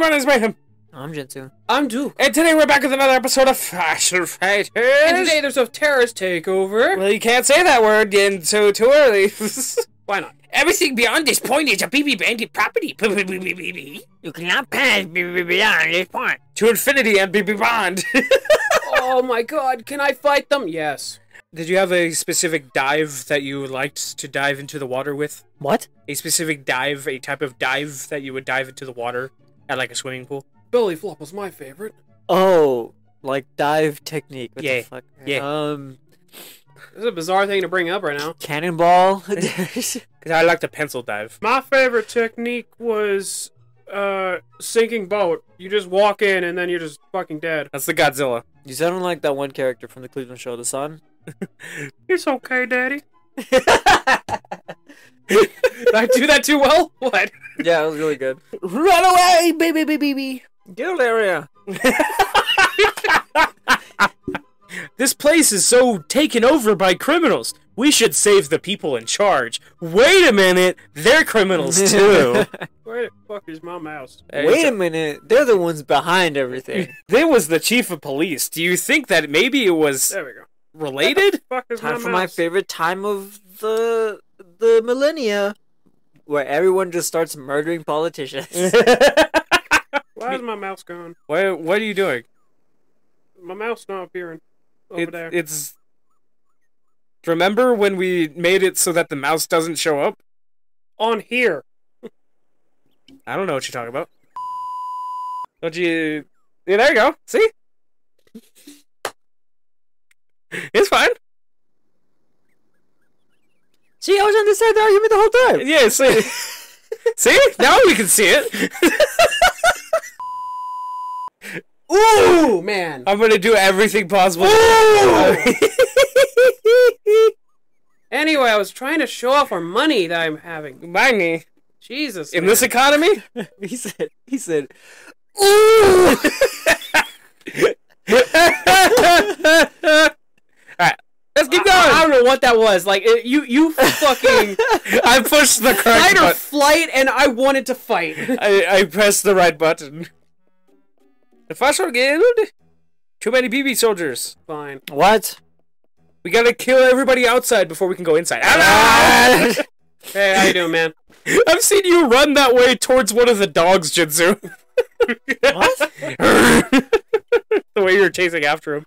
my name is Mayhem. I'm Jinsu. I'm Duke. And today we're back with another episode of Fossil Fighters. And today there's a terrorist takeover. Well, you can't say that word and so too early. Why not? Everything beyond this point is a BB Bandit property. You cannot pass beyond this point. to infinity and BB Bond. oh my god, can I fight them? Yes. Did you have a specific dive that you liked to dive into the water with? What? A specific dive, a type of dive that you would dive into the water at like a swimming pool? Belly flop was my favorite. Oh, like dive technique. What Yeah, The fuck? yeah. Um, This is a bizarre thing to bring up right now. cannonball. Because I like the pencil dive. My favorite technique was uh sinking boat. You just walk in and then you're just fucking dead. That's the Godzilla. you sound like that one character from the Cleveland Show, the Sun. It's okay, daddy. Did I do that too well? What? Yeah, it was really good. Run away, baby, baby, baby. Get out area. This place is so taken over by criminals. We should save the people in charge. Wait a minute, they're criminals too. Where the fuck is my mouse? Wait a minute, they're the ones behind everything. There was the chief of police. Do you think that maybe it was There we go. related? Fuck is time my for mouse? my favorite time of the the millennia, where everyone just starts murdering politicians. Why is my mouse gone? what, what are you doing? My mouse not appearing over It- there. It's. Remember when we made it so that the mouse doesn't show up? on here. I don't know what you're talking about. Don't you? Yeah, there you go. See? It's fine. See, I was on this side of the argument the whole time. Yeah, see? see? Now we can see it. Ooh, man. I'm gonna do everything possible. Anyway, I was trying to show off our money that I'm having. Money Jesus. in man. this economy. he said, he said, Alright, let's keep I, I going. don't know what that was. Like it, you, you fucking I pushed the correct fight or button. flight, and I wanted to fight. I, I pressed the right button. The Fossil Guild? Too many BB soldiers. Fine. what? We gotta kill everybody outside before we can go inside. Ah! Hey, how you doing, man? I've seen you run that way towards one of the dogs, Jinzu. What? the way you were chasing after him.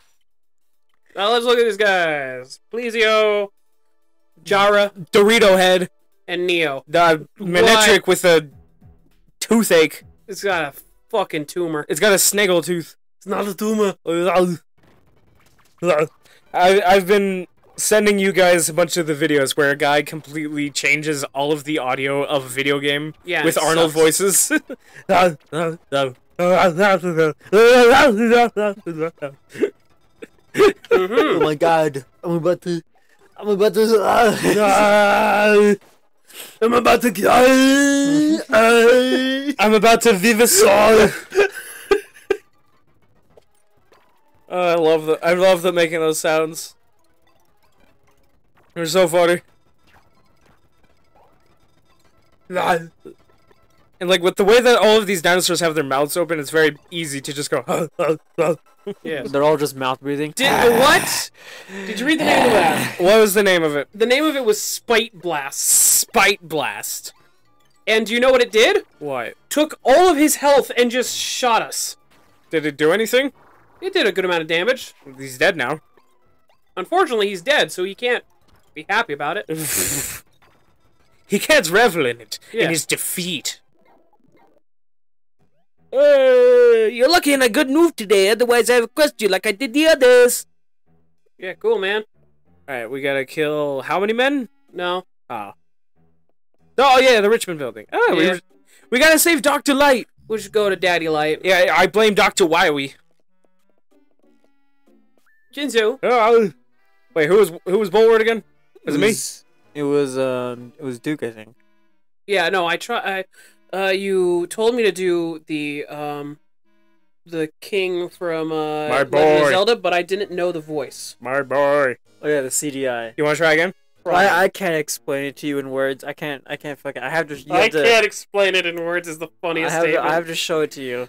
Now let's look at these guys: Plesio, Jara, Dorito head. and Neo. The Manectric with a toothache. It's got a fucking tumor. It's got a snaggle tooth. It's not a tumor. I, I've been sending you guys a bunch of the videos where a guy completely changes all of the audio of a video game Yeah, with Arnold sucks. voices. Oh my god. I'm about to. I'm about to. ah. I'm about to die. I'm about to vivisol. oh, I love the I love them making those sounds. They're so funny. And like with the way that all of these dinosaurs have their mouths open, it's very easy to just go. Yes. They're all just mouth breathing. Did what? Did you read the name of that? what was the name of it? The name of it was Spite Blast. Spite blast. And do you know what it did? What? Took all of his health and just shot us. Did it do anything? It did a good amount of damage. He's dead now. Unfortunately, he's dead, so he can't be happy about it. he can't revel in it, Yeah. in his defeat. Uh, you're lucky in a good move today, otherwise I would quest you like I did the others. Yeah, cool, man. Alright, we gotta kill how many men? No. Oh. Oh, yeah, the Richmond building. Oh, we, Yeah. we gotta save Dr. Light. We should go to Daddy Light. Yeah, I blame Dr. Wily. Jinzu. Oh, wait, who was who was Bullwort again? Was it me? It was um. It was Duke, I think. Yeah, no, I try. I, uh, you told me to do the um, the king from uh, My Legend of boy. Zelda, but I didn't know the voice. My boy. Oh yeah, the CD-i. You wanna try again? crying. I, I can't explain it to you in words. I can't. I can't fucking. I have to. You I have to, can't explain it in words. Is the funniest I funniest have, to. I have to show it to you.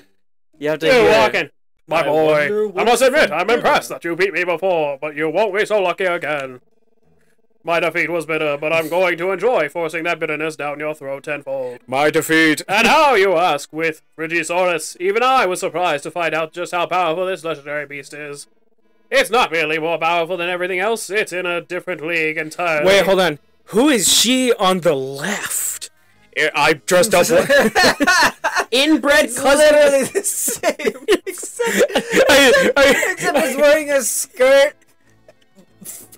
You have to. You're walking. My I boy, I must admit, I'm impressed that you beat me before, but you won't be so lucky again. My defeat was bitter, but I'm going to enjoy forcing that bitterness down your throat tenfold. My defeat. And how, you ask, with Frigisaurus? Even I was surprised to find out just how powerful this legendary beast is. It's not merely more powerful than everything else, it's in a different league entirely. Wait, hold on. Who is she on the left? I- I dressed up. Inbred It's cousin. literally the same. Except, I, I, except he's wearing a skirt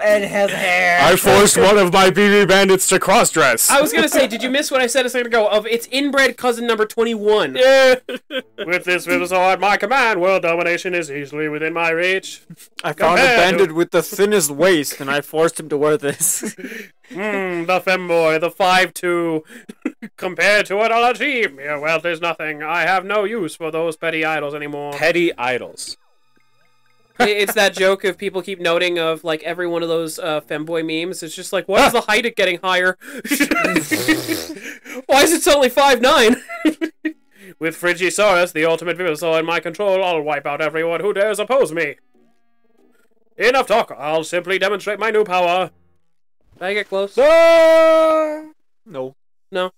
and has hair. I forced one of my BB bandits to cross dress. I was gonna say, did you miss what I said a second ago? Of its inbred cousin number twenty-one. Yeah. With this Vivisaur at my command, world domination is easily within my reach. I found a Compared to- bandit with the thinnest waist, and I forced him to wear this. Hmm, the femboy, the five-two. Compared to what I'll achieve, mere wealth is nothing. I have no use for those petty idols anymore. Petty idols. It's that joke of people keep noting of like every one of those uh, femboy memes. It's just like, why is the height it getting higher? why is it suddenly five nine? With Frigisaurus, the ultimate Vivisaur in my control, I'll wipe out everyone who dares oppose me. Enough talk. I'll simply demonstrate my new power. Can I get close? Ah! no. No.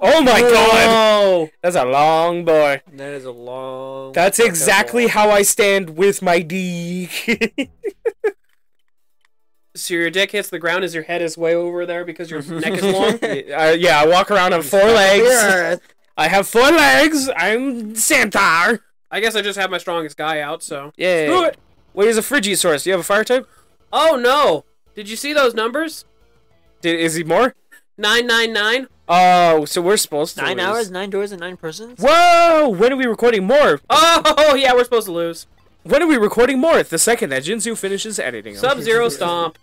Oh my god! Oh, That's a long boy. That is a long. That's exactly how I stand with my D. so your dick hits the ground as your head is way over there because your neck is long. uh, yeah, I walk around on four legs. I have four legs. I'm Santar. I guess I just have my strongest guy out. So. Yeah. Screw it. Wait, is a Frigisaurus? Do you have a fire type? Oh no! Did you see those numbers? Did, is he more? Nine nine nine. Oh, so we're supposed to Nine lose. hours, nine doors, and nine persons. Whoa! When are we recording more? Oh yeah, we're supposed to lose. When are we recording more? The second that Jinzu finishes editing. Sub Zero Stomp.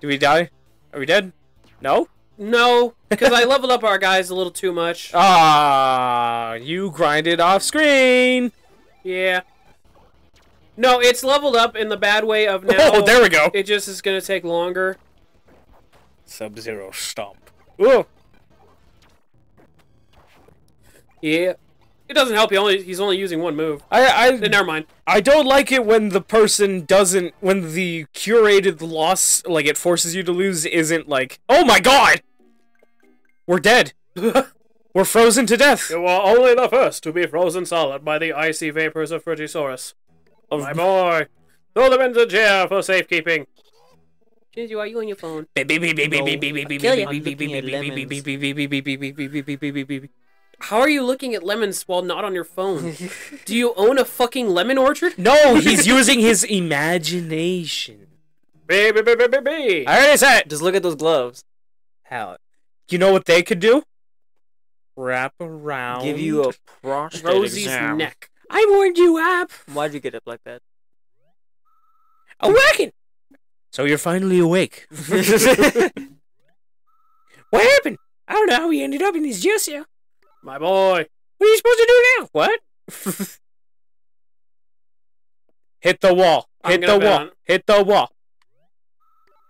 Do we die? Are we dead? No? No, because I leveled up our guys a little too much. Ah, you grinded off screen. Yeah. No, it's leveled up in the bad way of now. Oh, there we go. It just is gonna take longer. Sub Zero stomp. Ooh. Yeah. It doesn't help. He only he's only using one move. I Eh, I Never mind. I don't like it when the person doesn't when the curated loss like it forces you to lose isn't like oh my god we're dead we're frozen to death You are only the first to be frozen solid by the icy vapors of Frigisaurus. Of- My boy, throw them into jail for safekeeping. Jinzu, are you on your phone? How are you looking at lemons while not on your phone? Do you own a fucking lemon orchard? no he's using his imagination be, be, be. I already said it Just look at those gloves. hell you know what they could do wrap around Give you a prostate Rosie's exam. neck. I warned you up Why'd you get up like that? awaken so you're finally awake what happened I don't know how we ended up in this jail cell My boy. What are you supposed to do now? What? Hit the wall. Hit the wall. on- Hit the wall.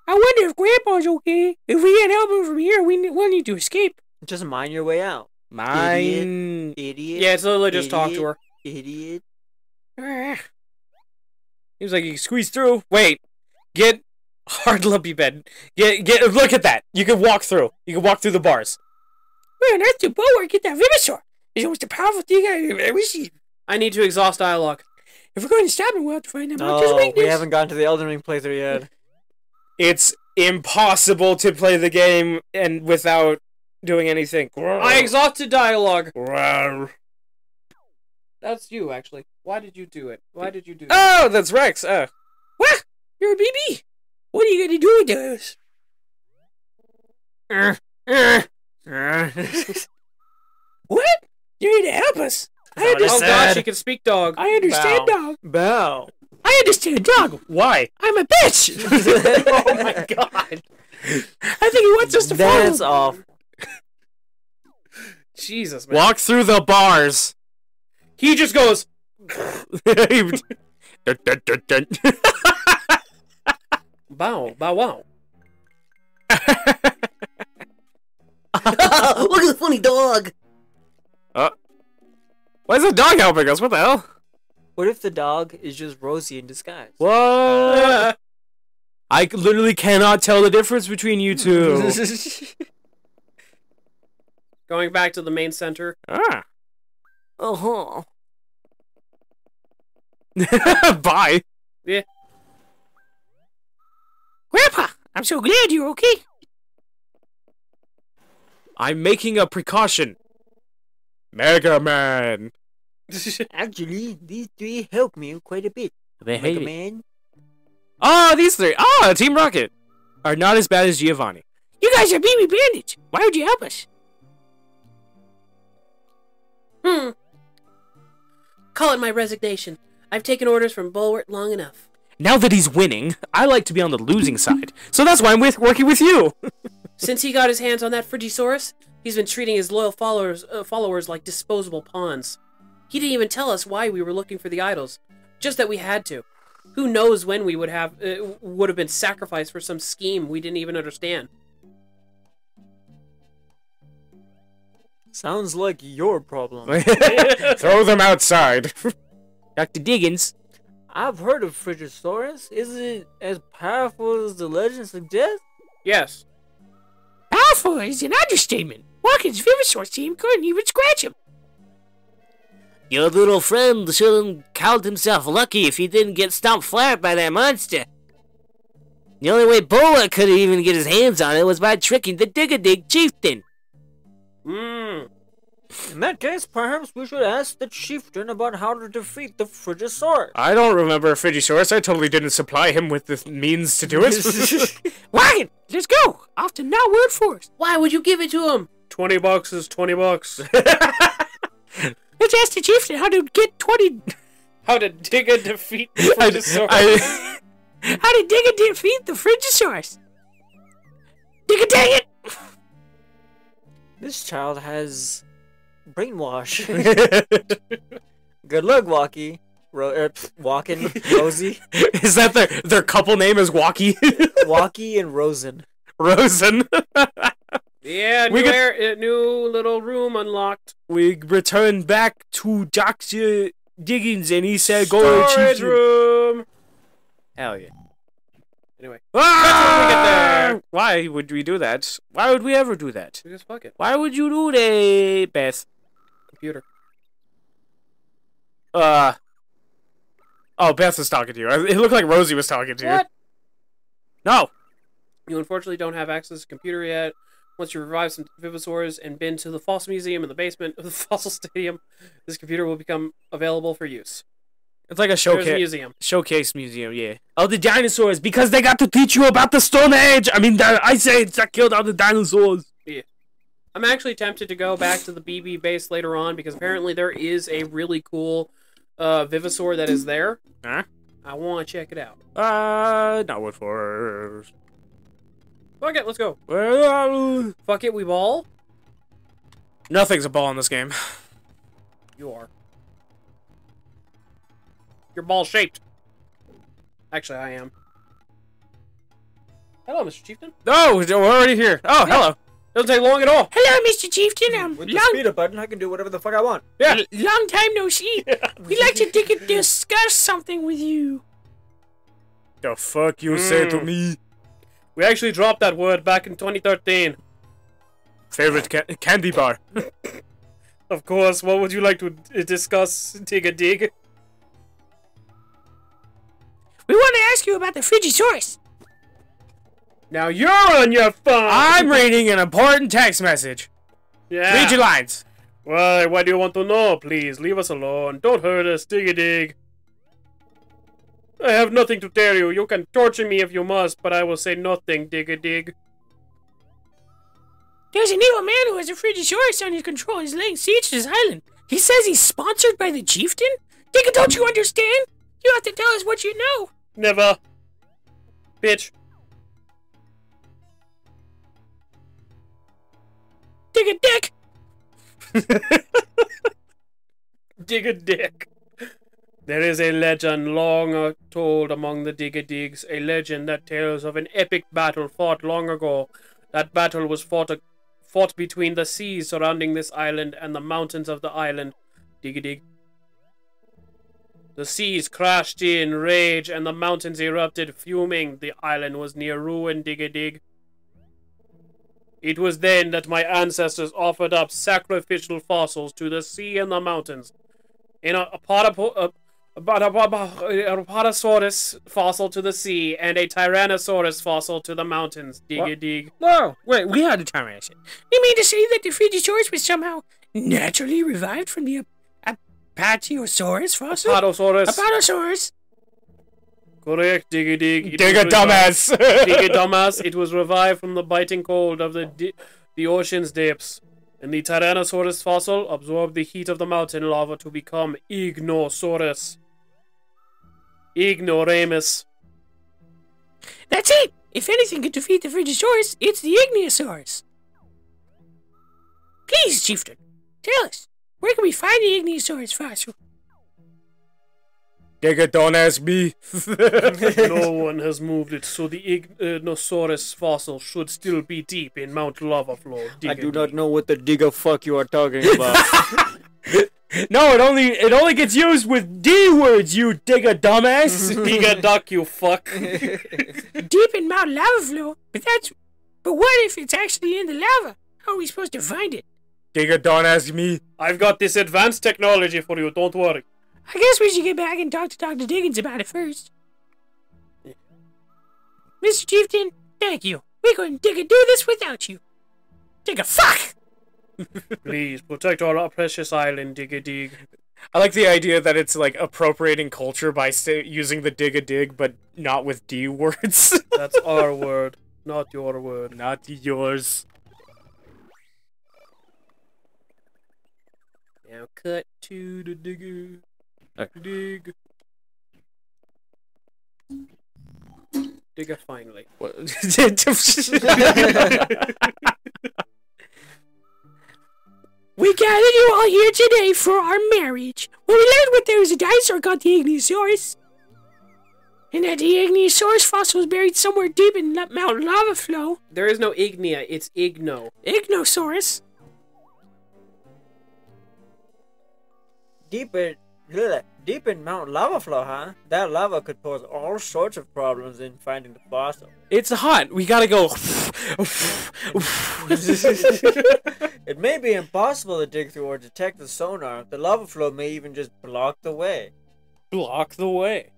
I wonder if Grandpa's okay. If we can't help him from here, we ne- we'll need to escape. Just mine your way out, Mine. idiot. Yeah, it's literally just talk to her. Idiot. Ah. Seems like you can squeeze through. Wait. Get hard lumpy bed. Get get. Look at that. You can walk through. You can walk through the bars. Man, that's the power. Get that Vivisaur. It's the most powerful thing I've ever seen. I need to exhaust dialogue. If we're going to stop him, we'll have to find out about his No, weakness. we haven't gotten to the Elden Ring playthrough yet. it's impossible to play the game and without doing anything. I exhausted dialogue. Rawr. That's you, actually. Why did you do it? Why did you do that? Oh, that's Rex. Uh, what? You're a BB. What are you gonna do with those? Uh, uh, uh. what? You need to help us. I Not Oh as understand. god, she can speak dog. I understand, Bow. dog. Bow. I understand, dog. Why? I'm a bitch. oh my god. I think he wants us to That's follow. off. Jesus, man. Walk through the bars. He just goes, Dun, dun, dun, dun. Bow, bow, wow. Look at the funny dog. Uh, Why is the dog helping us? What the hell? What if the dog is just Rosie in disguise? What? I literally cannot tell the difference between you two. Going back to the main center. ah. uh Uh-huh. Bye. Yeah. Grandpa, I'm so glad you're okay. I'm making a precaution. Mega Man. Actually, these three help me quite a bit. They Mega Man. Oh, these three. Oh, Team Rocket. Are not as bad as Giovanni. You guys are BB Bandits. Why would you help us? Hmm. Call it my resignation. I've taken orders from Bullwort long enough. Now that he's winning, I like to be on the losing side. So that's why I'm with working with you. Since he got his hands on that Frigisaurus, he's been treating his loyal followers uh, followers like disposable pawns. He didn't even tell us why we were looking for the idols, just that we had to. Who knows when we would have uh, would have been sacrificed for some scheme we didn't even understand. Sounds like your problem. Throw them outside. Dr. Diggins. I've heard of Frigisaurus. Is it as powerful as the legend suggests? Yes. Powerful is an understatement. Watkins' Vivisaur team couldn't even scratch him. Your little friend should have called himself lucky if he didn't get stomped flat by that monster. The only way Boa could even get his hands on it was by tricking the Dig-a-Dig chieftain. Mmm. In that case, perhaps we should ask the chieftain about how to defeat the Frigisaurus. I don't remember Frigisaurus. I totally didn't supply him with the means to do it. Wagon, let's go. Off to now word force. Why would you give it to him? Twenty bucks is twenty bucks. Let's ask the chieftain how to get 20. How to dig a defeat the I, Frigisaurus. I, how to dig and defeat the Frigisaurus. Dig it, dang it. This child has brainwash. Good luck, Walkie. Ro- er, pff, Walkin, Rosie, is that their, their couple name is Walkie? Walkie, and Rosen. Rosen. yeah, new, We get- air, uh, new little room unlocked. we returned back to Dr. Diggins and he said go to the chieftain. room. Hell yeah. Anyway, Ah! when we get there. Why would we do that? Why would we ever do that? because fuck it. Why would you do that, Beth? Computer. Uh. Oh, Beth was talking to you. It looked like Rosie was talking to you. What? No. You unfortunately don't have access to the computer yet. Once you revive some Vivisaurs and been to the Fossil Museum in the basement of the Fossil Stadium, this computer will become available for use. It's like a showcase. museum. Showcase museum, yeah. Oh, the dinosaurs, because they got to teach you about the Stone Age. I mean, the Ice Age that killed all the dinosaurs. I'm actually tempted to go back to the BB base later on because apparently there is a really cool uh, Vivisaur that is there. Huh? I want to check it out. Uh, not what for. Fuck it, let's go. Fuck it, we ball. nothing's a ball in this game. You are. You're ball shaped. Actually, I am. Hello, Mr. Chieftain. Oh, we're already here. Oh, hello. Doesn't take long at all. Hello, Mr. Chieftain. Um, With the long, speed up button, I can do whatever the fuck I want. Yeah. long time no see. We'd like to dig and discuss something with you. The fuck you say to Mm. me? We actually dropped that word back in 2013. Favorite ca- candy bar. Of course. What would you like to discuss? Dig a dig. We want to ask you about the Frigisaurus. Now you're on your phone. I'm reading an important text message. yeah. Read your lines. Why? Why do you want to know? Please leave us alone. Don't hurt us. Dig a dig. I have nothing to tell you. You can torture me if you must, but I will say nothing. Dig a dig. There's an evil man who has a Frigisaurus under his control. He's laying siege to his island. He says he's sponsored by the chieftain? Digga, don't you understand? You have to tell us what you know. Never. Bitch. Digga, dick. Dig a dick. There is a legend long told among the Digadigs, a legend that tells of an epic battle fought long ago. That battle was fought, a- fought between the seas surrounding this island and the mountains of the island. Digadig. The seas crashed in rage and the mountains erupted, fuming. The island was near ruin, Digadig. It was then that my ancestors offered up sacrificial fossils to the sea and the mountains. In a, a, a, a, a, a Potosaurus fossil to the sea and a Tyrannosaurus fossil to the mountains. Dig a dig. Whoa, wait, we had a Tyrannosaurus. You mean to say that the Frigisaurus was somehow naturally revived from the Ap- Apatiosaurus fossil? Potosaurus. Apatosaurus? Correct, dig a dig. It Dig was revived- dumbass. Dig a dumbass. It was revived from the biting cold of the di- the ocean's depths. And the Tyrannosaurus fossil absorbed the heat of the mountain lava to become Ignosaurus. Ignoramus. That's it! If anything could defeat the Frigisaurus, it's the Igniosaurus. Please, Chieftain, tell us, where can we find the Igniosaurus fossil? Digga, don't ask me. no one has moved it, so the Ignosaurus fossil should still be deep in Mount Lava Flow. I do not know what the digger fuck you are talking about. no, it only it only gets used with D words, you digga dumbass. Dig a duck, you fuck. Deep in Mount Lava Flow? But that's. But what if it's actually in the lava? How are we supposed to find it? digga, don't ask me. I've got this advanced technology for you, don't worry. I guess we should get back and talk to Dr. Diggins about it first. Mr. Chieftain, thank you. We couldn't dig do this without you. Dig a fuck! Please protect our precious island, dig a dig. I like the idea that it's like appropriating culture by sta using the digga dig, but not with D words. That's our word, not your word. not yours. Now cut to the digger. Dig. Digger finally. What? We gathered you all here today for our marriage. When we learned what there was a dinosaur called the Igniosaurus, and that the Igniosaurus fossil was buried somewhere deep in La- Mount Lava Flow, There is no ignia, it's igno. Ignosaurus, deep in bleh, deep in Mount Lava Flow, huh? That lava could pose all sorts of problems in finding the fossil. It's hot. We gotta go. it may be impossible to dig through or detect the sonar. The lava flow may even just block the way. Block the way.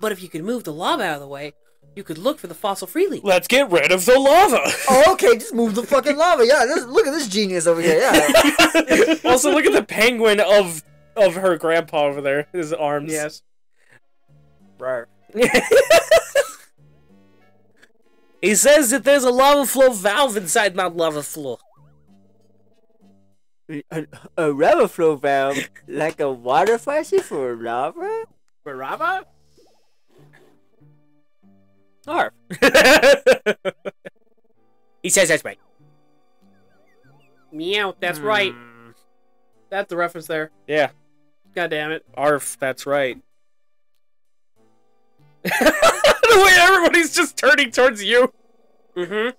But if you could move the lava out of the way, you could look for the fossil freely. Let's get rid of the lava. Oh, okay, just move the fucking lava. Yeah, this, look at this genius over here. Yeah. also, look at the penguin of of her grandpa over there. His arms. Yes. right. He says that there's a lava flow valve inside Mount Lava Flow. A, a lava flow valve, like a water faucet for lava. Baraba? Arf. He says that's right. Meow, that's right. Hmm. That's the reference there. Yeah. God damn it. Arf. That's right. the way everybody's just turning towards you. Mm-hmm.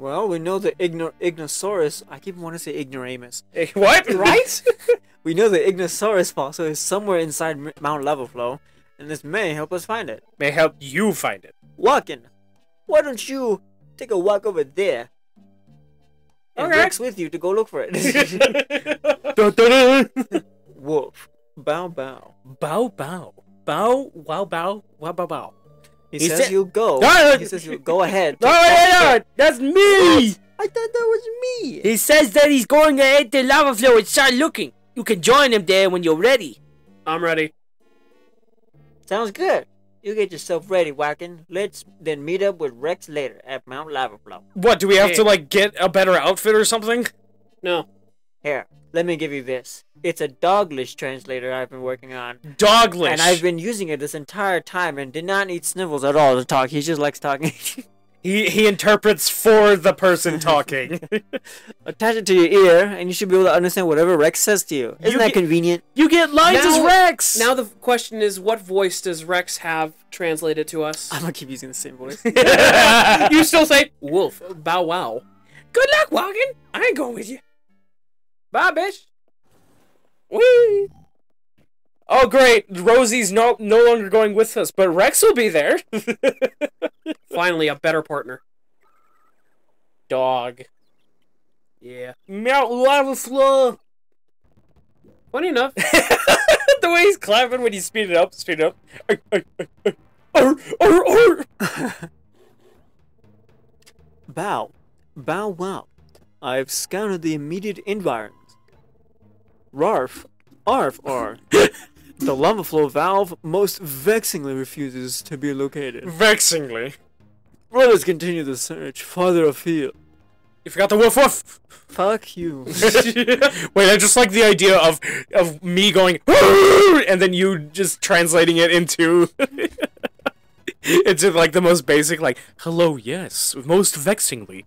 Well, we know the igno- Ignosaurus. I keep wanting to say Ignoramus. Eh, what? Right? We know the Ignosaurus fossil is somewhere inside M- Mount Lava Flow, and this may help us find it. May help you find it. Walking. Why don't you take a walk over there? And Okay. Rex with you to go look for it. Dun-dun-dun. Wolf. Bow bow. bow bow. Bow wow bow wow bow bow. He, He says said- you'll go. He says you'll go ahead. Oh yeah, yeah, that's me. I thought that was me. He says that he's going ahead to enter lava flow and start looking. You can join him there when you're ready. I'm ready. Sounds good. You get yourself ready, Wacken. Let's then meet up with Rex later at Mount Lava Flow. What do we have Yeah. to like get a better outfit or something? No. Here, let me give you this. It's a doglish translator I've been working on. Doglish. And I've been using it this entire time and did not need Snivels at all to talk. He just likes talking. He he interprets for the person talking. Attach it to your ear, and you should be able to understand whatever Rex says to you. Isn't You that get- convenient? you get lines as Rex. Now the question is, what voice does Rex have translated to us? I'm gonna keep using the same voice. you still say wolf, bow wow. Good luck, Walking. I ain't going with you. Bye, bitch. Whee! Oh, great. Rosie's no no longer going with us, but Rex will be there. Finally, a better partner. Dog. Yeah. Mount lava flow. Funny enough, the way he's clapping when you speed it up, speed it up. Arr, arr, arr. Bow. Bow wow. I've scouted the immediate environment. Rarf. Arf R. the lava flow valve most vexingly refuses to be located. Vexingly. Let us continue the search farther afield. You forgot the woof woof. Fuck you. Wait, I just like the idea of of me going and then you just translating it into into like the most basic like hello yes most vexingly.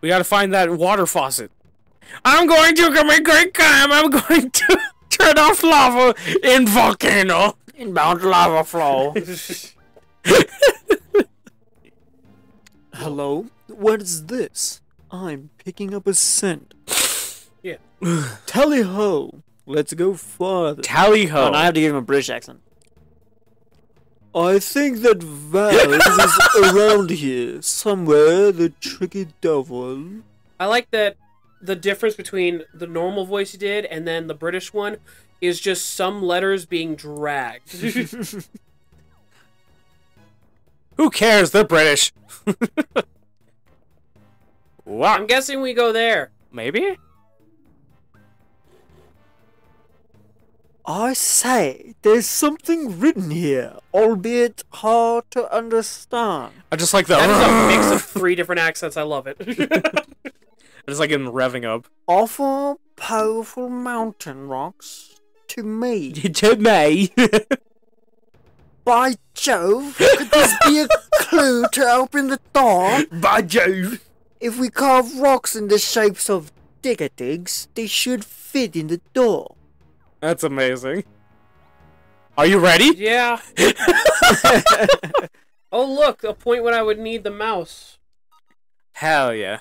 We gotta find that water faucet. I'm going to commit great crime. I'm going to turn off lava in volcano. Inbound lava flow. Hello? What is this? I'm picking up a scent. Yeah. Tally ho! Let's go farther. Tally ho. Oh, and I have to give him a British accent. I think that Valve is around here somewhere. The tricky devil. I like that the difference between the normal voice he did and then the British one is just some letters being dragged. Who cares? They're British. wow. I'm guessing we go there. Maybe. I say, there's something written here, albeit hard to understand. I just like that. That is a mix of three different accents. I love it. I just like him revving up. Offer powerful mountain rocks to me. to me. By Jove, could this be a clue to open the door? By Jove. If we carve rocks in the shapes of digger digs, they should fit in the door. That's amazing. Are you ready? yeah. oh look, a point when I would need the mouse. Hell yeah.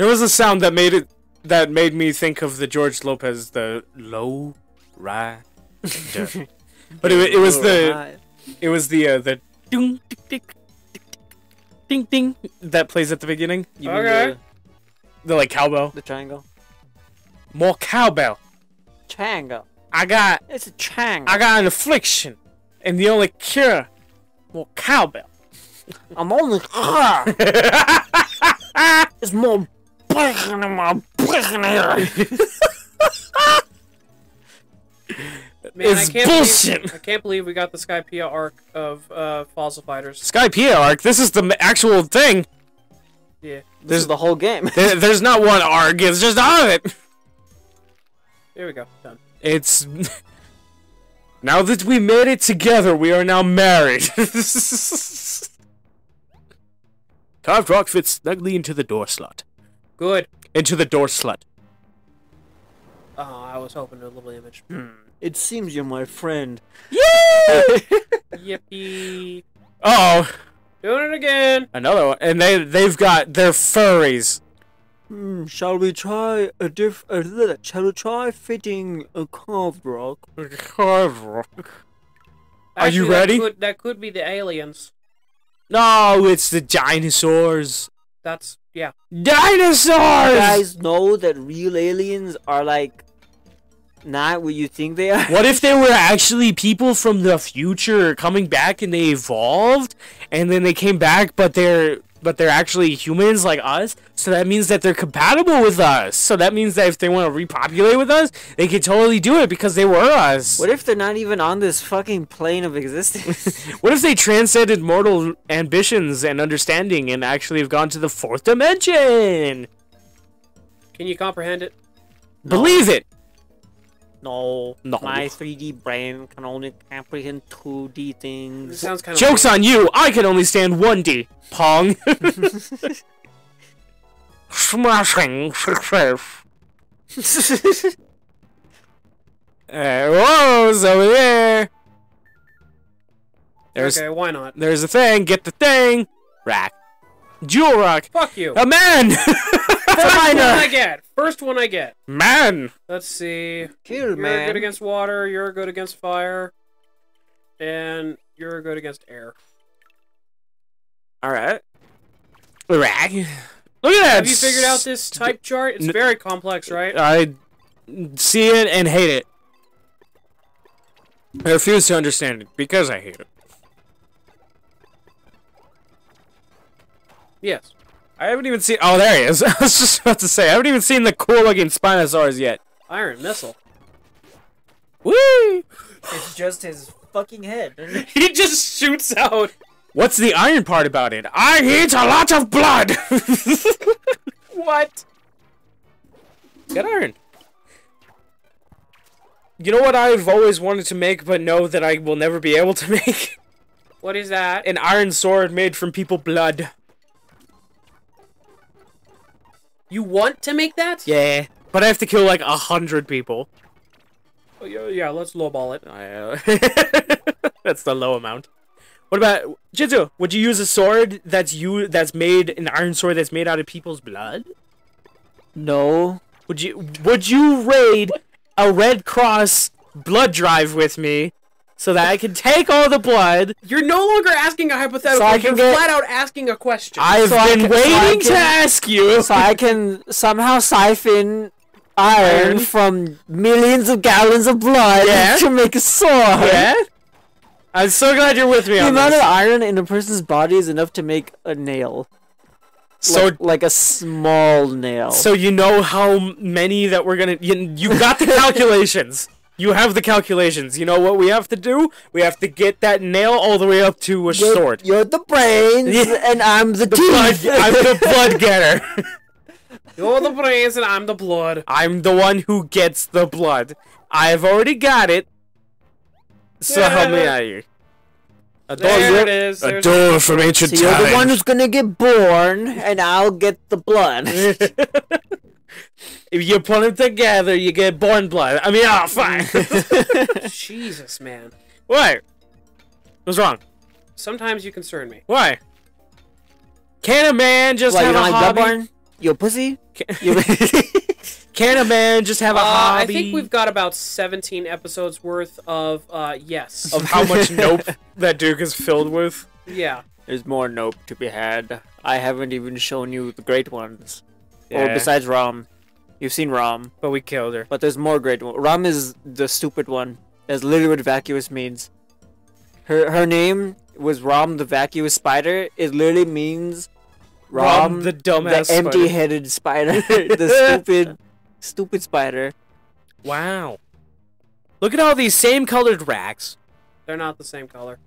There was a sound that made it that made me think of the George Lopez the low rider. but it, it was the it was the uh, the ding ding ding ding that plays at the beginning. You mean Okay. The like cowbell. The, the triangle. More cowbell. Triangle. I got It's a triangle. I got an affliction, and the only cure more cowbell. I'm only. it's more bacon in my bacon here. Man, It's I can't bullshit. Believe, I can't believe we got the Skypiea arc of uh, Fossil Fighters. Skypiea arc. This is the actual thing. Yeah. This is the whole game. There- There's not one arc. It's just all of it. There we go. Done. It's now that we made it together, we are now married. Carved rock fits snugly into the door slot. Good. Into the door slut. Oh, I was hoping a little image. It seems you're my friend. Yay! Yippee. Oh, Doing it again. another one, and they they've got their furries. Hmm, shall we try a diff? Uh, shall we try fitting a carved rock? Carved rock. Are you Actually, that ready? could- That could, be the aliens. No, it's the dinosaurs. That's yeah. Dinosaurs. You guys know that real aliens are like not what you think they are. What if they were actually people from the future coming back and they evolved and then they came back but they're but they're actually humans like us? So that means that they're compatible with us. So that means that if they want to repopulate with us, they could totally do it because they were us. What if they're not even on this fucking plane of existence? What if they transcended mortal ambitions and understanding and actually have gone to the fourth dimension? Can you comprehend it? Believe it. No, No. my 3D brain can only comprehend 2D This things. sounds kind of Joke's on you! I can only stand 1D. Pong. Smashing success. Uh, whoa, it's over there. There's Okay, why not? there's a thing. Get the thing. Rack. Jewel rock. Fuck you. A man. First one I get. First one I get. man. Let's see. Kill, You're man. good against water. You're good against fire. And you're good against air. All right. Rack. Look at that. Have you figured out this type chart? It's n- very complex, right? I see it and hate it. I refuse to understand it because I hate it. Yes. I haven't even seen. Oh, there he is. I was just about to say I haven't even seen the cool looking Spinosaurus yet. Iron missile. Whee! It's just his fucking head. He just shoots out. What's the iron part about it? I eat a lot of blood. What? Get iron. You know what I've always wanted to make, but know that I will never be able to make? What is that? An iron sword made from people blood. You want to make that? Yeah. But I have to kill like a hundred people. Oh, yeah, yeah, let's lowball it. I, uh, that's the low amount. What about Jitsu? Would you use a sword that's you that's made an iron sword that's made out of people's blood? No. Would you would you raid a Red Cross blood drive with me so that I can take all the blood? You're no longer asking a hypothetical. So I You're can get- flat out asking a question. I've So been can- so I waiting to ask you. So I can somehow siphon iron, Iron? from millions of gallons of blood Yeah. to make a sword. yeah. I'm so glad you're with me The on amount of iron in a person's body is enough to make a nail. So like, like a small nail. So you know how many that we're gonna. You, you got the calculations. You have the calculations. You know what we have to do? We have to get that nail all the way up to a you're, sword. You're the brains, Yeah. and I'm the, The blood. I'm the blood getter. You're the brains and I'm the blood. I'm the one who gets the blood. I've already got it. So help me out here. A There it is. A door from ancient So you're the one who's gonna get born, and I'll get the blood. if you put them together, you get born blood. I mean, oh, fine. Jesus, man. What? What's wrong? Sometimes you concern me. Why? Can a man just What, you have don't a like hobby? Bloodborne? You a pussy? Can, You- can a man just have a Uh, hobby? I think we've got about 17 episodes worth of uh, yes. of how much nope that Duke is filled with. yeah. There's more nope to be had. I haven't even shown you the great ones. Or besides Rom. You've seen Rom, But we killed her. but there's more great ones. Rom is the stupid one. That's literally what vacuous means. Her her name was Rom the vacuous spider. It literally means Rom, Rom, the the dumbass. spider. empty-headed spider. the stupid, stupid spider. Wow. Look at all these same colored racks. They're not the same color.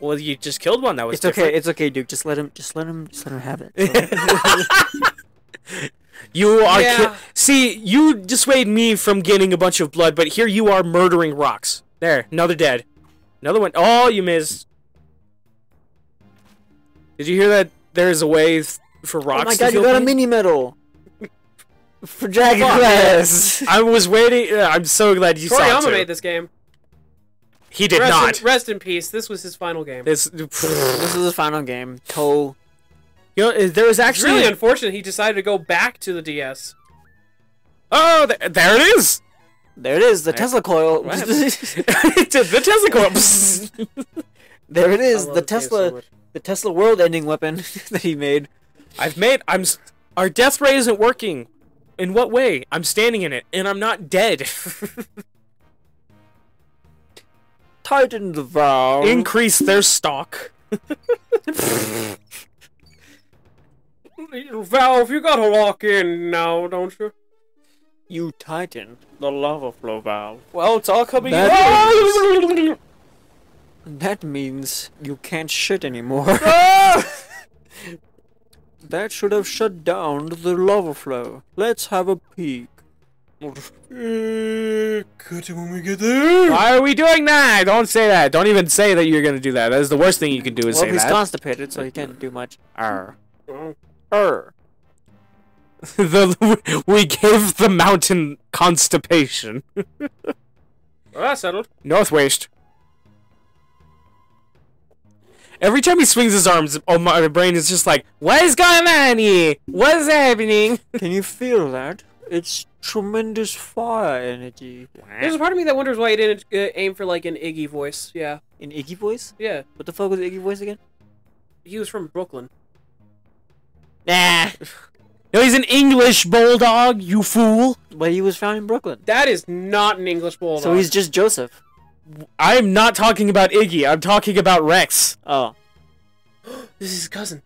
Well, you just killed one that was It's okay. It's okay, Duke. Just let him. Just let him. Just let him have it. You are. Yeah. Ki- See, you dissuade me from getting a bunch of blood, but here you are murdering rocks. There, another dead. Another one. Oh, you missed. Did you hear that? There's a way th- for rocks. oh my god! You feel got a mini medal for Dragon Quest. I was waiting. I'm so glad you saw it. Toriyama too. made this game. He did rest not. In, rest in peace. This was his final game. This. this is the final game. Toe. You know, there was It's really unfortunate he decided to go back to the DS. oh, th- there it is. There it is. The Tesla coil. The Tesla coil. there it I is. love The this game so Tesla. the Tesla world-ending weapon that he made. I've made. I'm. Our death ray isn't working. In what way? I'm standing in it, and I'm not dead. Tighten the valve. Increase their stock. Valve, you gotta lock in now, don't you? you tighten the lava flow valve. Well, it's all coming. That That means you can't shit anymore. that should have shut down the lava flow. Let's have a peek. Uh, cut it when we get there. Why are we doing that? Don't say that. Don't even say that you're gonna do that. That is the worst thing you can do is Well, say he's constipated, so he can't do much. Arr. Oh, Er. the, we gave the mountain constipation. well, that's settled. North waste. Every time he swings his arms, oh my brain is just like, what is going on here? What is happening? Can you feel that? It's tremendous fire energy. There's a part of me that wonders why he didn't uh, aim for like an Iggy voice. Yeah, An Iggy voice? yeah. What the fuck was Iggy voice again? He was from Brooklyn. Nah. No, he's an English bulldog, you fool. But he was found in Brooklyn. That is not an English bulldog. So he's just Joseph. I'm not talking about Iggy. I'm talking about Rex. Oh. This is his cousin.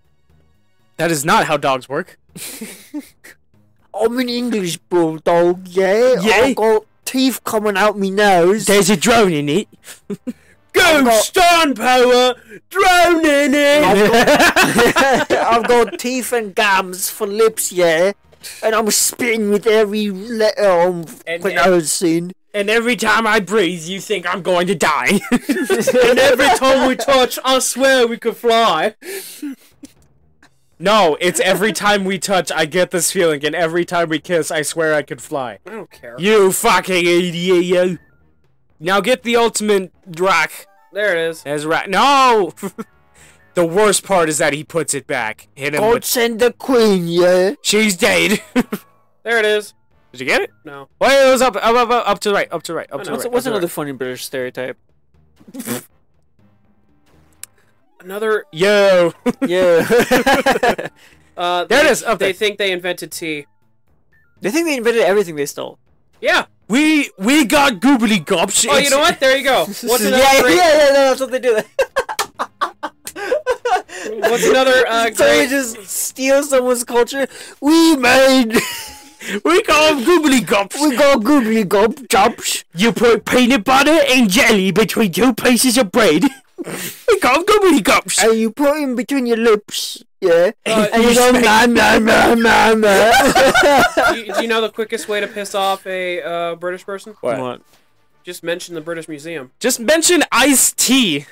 That is not how dogs work. I'm an English bulldog, yeah? Yeah? I've got teeth coming out me nose. There's a drone in it. I've got, Stun power, drone in it. I've got teeth and gums for lips, yeah? And I'm spitting with every letter I'm And- pronouncing. and every time I breathe, you think I'm going to die. and every time we touch, I swear we could fly. no, it's every time we touch, I get this feeling, and every time we kiss, I swear I could fly. I don't care. You fucking idiot, you. Now get the ultimate rock. There it is. As right. No! the worst part is that he puts it back. Hit him God with. send the queen, yeah? She's dead. There it is. Did you get it? No. Wait, it was up, up, up, up, up to the right, up to the right, up I to know. the What's, right. what's up to the another right. funny British stereotype? Another. Yo! Yeah. Uh, There it they, is, up They there. think they invented tea. they think they invented everything they stole. Yeah. we we got goobly gobs. Oh, you know what? There you go. What's another yeah, great? yeah, no, that's what they do. What's another uh, so they great? just steal someone's culture. We made, We got goobly gobs. we got googly gob jobs. You put peanut butter and jelly between two pieces of bread. we got goobly gobs. And you put in between your lips, yeah? Uh, and you you go, smack- man, man, man, man, man. do, you, do you know the quickest way to piss off a uh, British person? What? Just mention the British Museum. Just mention iced tea.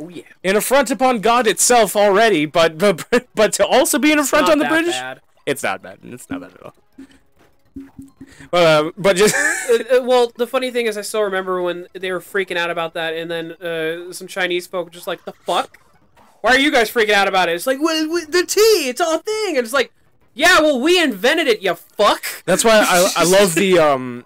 Oh yeah. An affront upon God itself already, but but, but to also be an affront Not on the that British, bad. it's not bad. It's not bad at all. Well, uh, but just Uh, uh, well, the funny thing is, I still remember when they were freaking out about that, and then uh, some Chinese folk were just like, "The fuck? Why are you guys freaking out about it?" It's like, well, the tea, it's all a thing, and it's like, yeah, well, we invented it, you fuck. that's why I I love the um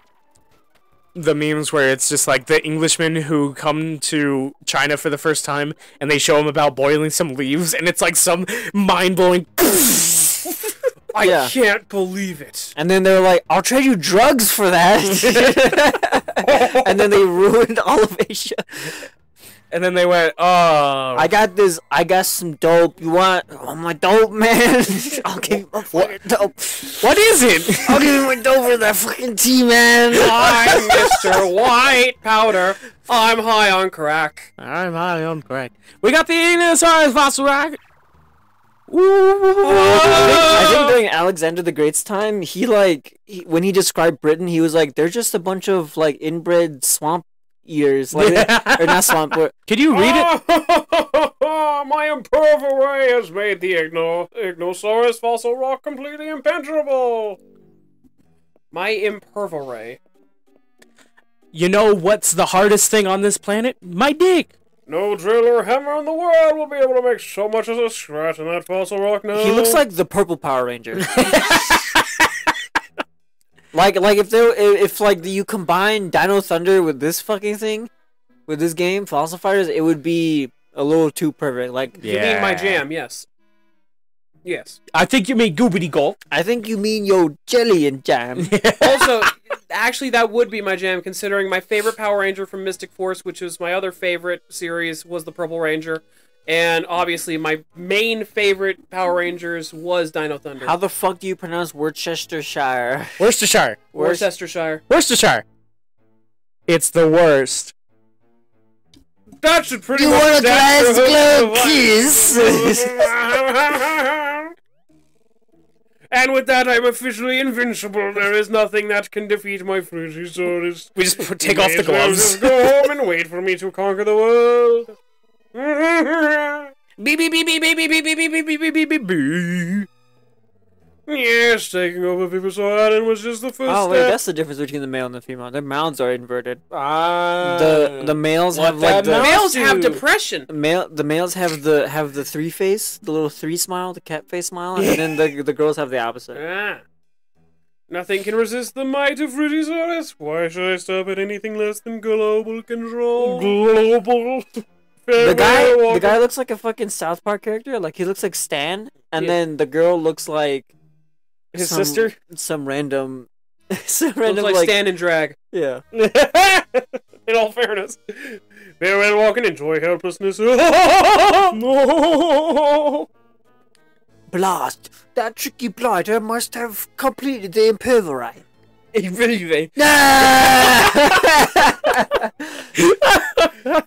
the memes where it's just like the Englishmen who come to China for the first time and they show them about boiling some leaves and it's like some mind blowing. I Yeah. can't believe it. And then they're like, I'll trade you drugs for that. and then they ruined all of Asia. And then they went, oh, I got this, I got some dope. You want oh, my dope, man? I'll give you my fucking dope. what is it? I'll give you my dope for that fucking tea, man. I'm Mr. White Powder. I'm high on crack. I'm high on crack. We got the Enosaurus fossil rock. I think during Alexander the Great's time, he like he, when he described Britain, he was like, "They're just a bunch of like inbred swamp eaters, like or not but Could you read it? My imperva has made the Igno Ignosaurus fossil rock completely impenetrable. My imperva You know what's the hardest thing on this planet? My dick. No drill or hammer in the world will be able to make so much as a scratch in that fossil rock now. he looks like the purple Power Ranger. like like if there if like you combine Dino Thunder with this fucking thing, with this game, Fossil Fighters, it would be a little too perfect. Like You mean my jam? Yes. Yes. I think you mean goobity gulp. I think you mean yo jelly and jam. also, actually, that would be my jam, considering my favorite Power Ranger from Mystic Force, which was my other favorite series, was the Purple Ranger. And obviously, my main favorite Power Rangers was Dino Thunder. How the fuck do you pronounce Worcestershire? Worcestershire. Worcestershire. Worcestershire. It's the worst. that should pretty You much want a stand glass for glow hook kiss? And with that, I'm officially invincible. There is nothing that can defeat my Frigisaurus. We just take off the May as well gloves. Just go home and wait for me to conquer the world. Beep beep beep beep beep beep beep beep beep beep beep beep beep beep. yes, taking over Vivosaur Island was just the first Oh wait, step. that's the difference between the male and the female. Their mouths are inverted. Ah. The the males have like the Males have depression. male the males have the have the three face, the little three smile, the cat face smile, and then the the girls have the opposite. Ah. Nothing can resist the might of Frigisaurus. Why should I stop at anything less than global control? global. The guy the guy looks like a fucking South Park character. Like he looks like Stan, and Yeah. then the girl looks like His some- sister. some random, some Looks random like, like, stand and drag. yeah. In all fairness. Farewell, walk and enjoy helplessness. no. Blast! That tricky blighter must have completed the impervorate. He really, they. I love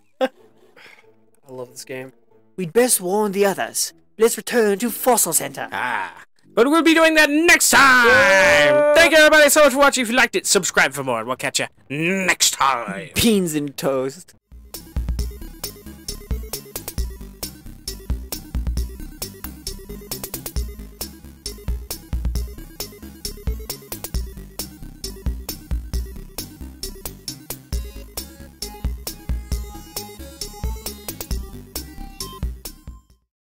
this game. We'd best warn the others. Let's return to Fossil Center. Ah. But we'll be doing that next time. Thank you everybody so much for watching. If you liked it, subscribe for more, and we'll catch you next time. Beans and toast.